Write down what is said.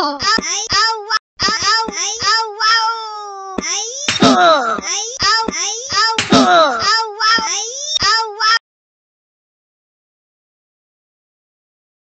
Oh.